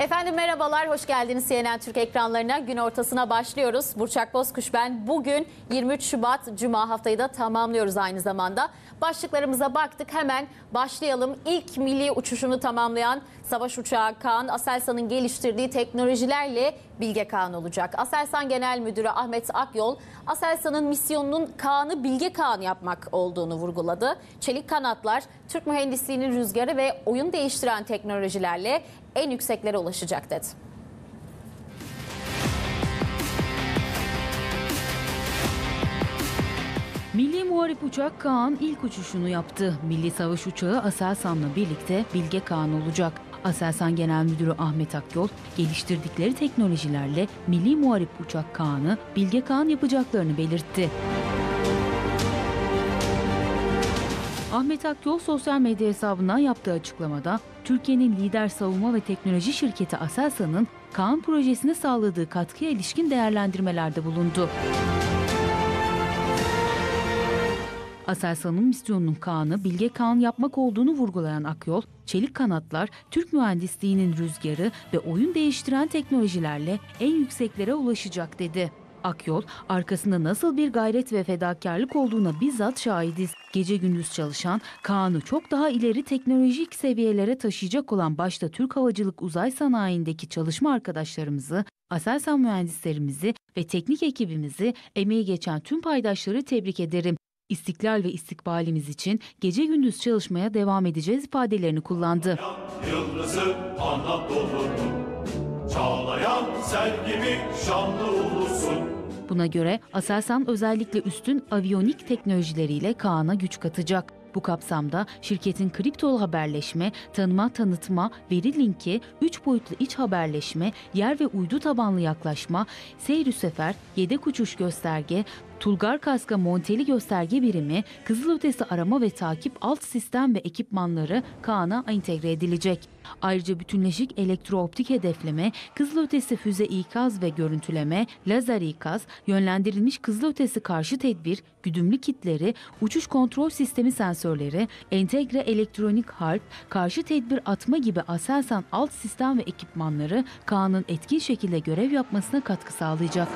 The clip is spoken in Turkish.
Efendim merhabalar, hoş geldiniz CNN Türk ekranlarına. Gün ortasına başlıyoruz. Burçak Bozkuş ben. Bugün 23 Şubat Cuma haftayı da tamamlıyoruz aynı zamanda. Başlıklarımıza baktık hemen başlayalım. İlk milli uçuşunu tamamlayan savaş uçağı Kaan Aselsan'ın geliştirdiği teknolojilerle Bilge Kaan olacak. Aselsan Genel Müdürü Ahmet Akyol, Aselsan'ın misyonunun Kaan'ı Bilge Kaan yapmak olduğunu vurguladı. Çelik kanatlar, Türk mühendisliğinin rüzgarı ve oyun değiştiren teknolojilerle en yükseklere ulaşacak dedi. Milli Muharip Uçak Kaan ilk uçuşunu yaptı. Milli Savaş Uçağı Aselsan'la birlikte Bilge Kaan olacak. Aselsan Genel Müdürü Ahmet Akyol, geliştirdikleri teknolojilerle Milli Muharip Uçak Kaan'ı Bilge Kaan yapacaklarını belirtti. Ahmet Akyol sosyal medya hesabından yaptığı açıklamada Türkiye'nin lider savunma ve teknoloji şirketi Aselsan'ın Kaan projesine sağladığı katkıya ilişkin değerlendirmelerde bulundu. Aselsan'ın misyonunun Kaan'ı Bilge Kaan yapmak olduğunu vurgulayan Akyol, çelik kanatlar, Türk mühendisliğinin rüzgarı ve oyun değiştiren teknolojilerle en yükseklere ulaşacak dedi. Akyol, arkasında nasıl bir gayret ve fedakarlık olduğuna bizzat şahidiz. Gece gündüz çalışan, Kaan'ı çok daha ileri teknolojik seviyelere taşıyacak olan başta Türk Havacılık Uzay Sanayi'ndeki çalışma arkadaşlarımızı, Aselsan mühendislerimizi ve teknik ekibimizi, emeği geçen tüm paydaşları tebrik ederim. İstiklal ve istikbalimiz için gece gündüz çalışmaya devam edeceğiz ifadelerini kullandı. Yıldızı Anadolu'nun Çağlayan sel gibi şanlı ulusun Buna göre Aselsan özellikle üstün aviyonik teknolojileriyle Kaan'a güç katacak. Bu kapsamda şirketin kriptolu haberleşme, tanıma tanıtma, veri linki, 3 boyutlu iç haberleşme, yer ve uydu tabanlı yaklaşma, seyir sefer, yedek uçuş gösterge, Tulgar Kaska monteli gösterge birimi, kızılötesi arama ve takip alt sistem ve ekipmanları Kaan'a entegre edilecek. Ayrıca bütünleşik elektrooptik hedefleme, kızılötesi füze ikaz ve görüntüleme, lazer ikaz, yönlendirilmiş kızılötesi karşı tedbir, güdümlü kitleri, uçuş kontrol sistemi sensörleri, entegre elektronik harp, karşı tedbir atma gibi Aselsan alt sistem ve ekipmanları Kaan'ın etkin şekilde görev yapmasına katkı sağlayacak.